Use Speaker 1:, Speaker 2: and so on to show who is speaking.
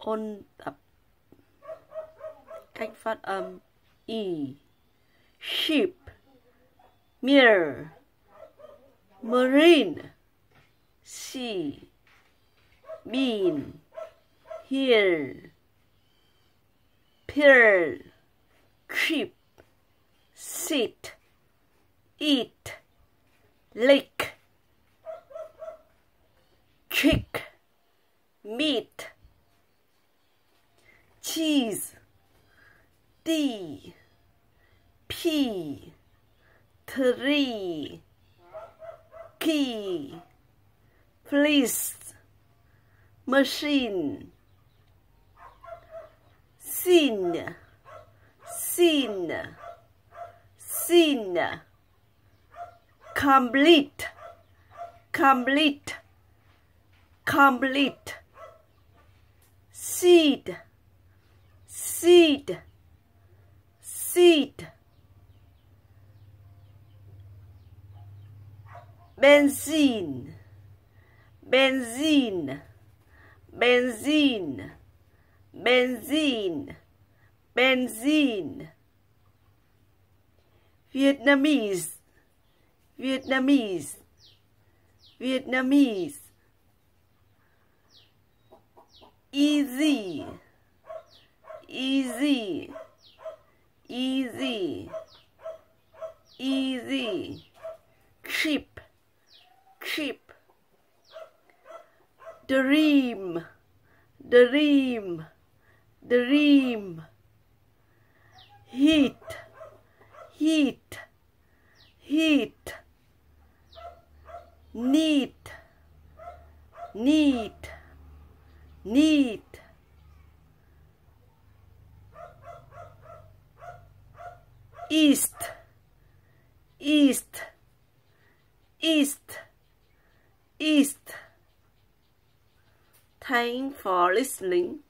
Speaker 1: ôn tập. Cách phát âm y sheep mirror. Marine. Sea. Bean here pearl. Creep sit. Eat. Lick. Chick meat cheese. D. P. Tree key fleece. Machine. Scene. Scene. Scene. Complete. Complete. Complete. Seed seed. Seed. Benzene. Benzene. Benzene. Benzene. Benzene. Vietnamese. Vietnamese. Vietnamese. Easy easy. Easy. Easy. Cheap. Cheap. Dream. Dream. Dream. Heat. Heat. Heat. Neat. Neat. Neat east. East. East. East. Thanks for listening